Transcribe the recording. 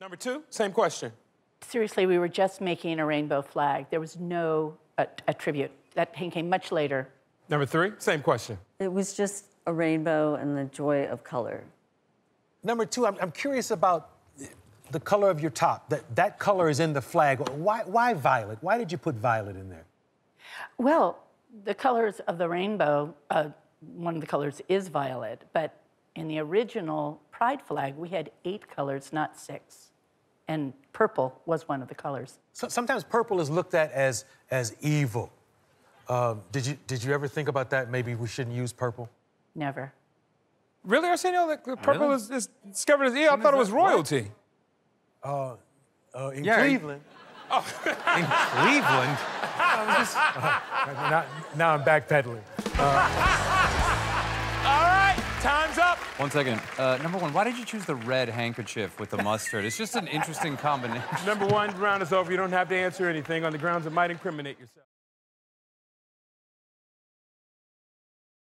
Number two, same question. Seriously, we were just making a rainbow flag. There was no uh, attribute. That came much later. Number three, same question. It was just a rainbow and the joy of color. Number two, I'm, I'm curious about the color of your top. That, that color is in the flag. Why, why violet? Why did you put violet in there? Well, the colors of the rainbow, uh, one of the colors is violet, but in the original pride flag, we had eight colors, not six. And purple was one of the colors. So, sometimes purple is looked at as, as evil. Um, did, you, did you ever think about that? Maybe we shouldn't use purple? Never. Really, Arsenio? Like, the purple Really? is, is discovered as evil? I thought it was royalty. Uh, in Yeah, Cleveland. In Cleveland? now, now I'm backpedaling. One second. Uh, number one, why did you choose the red handkerchief with the mustard? It's just an interesting combination. Number one, round is over. You don't have to answer anything on the grounds it might incriminate yourself.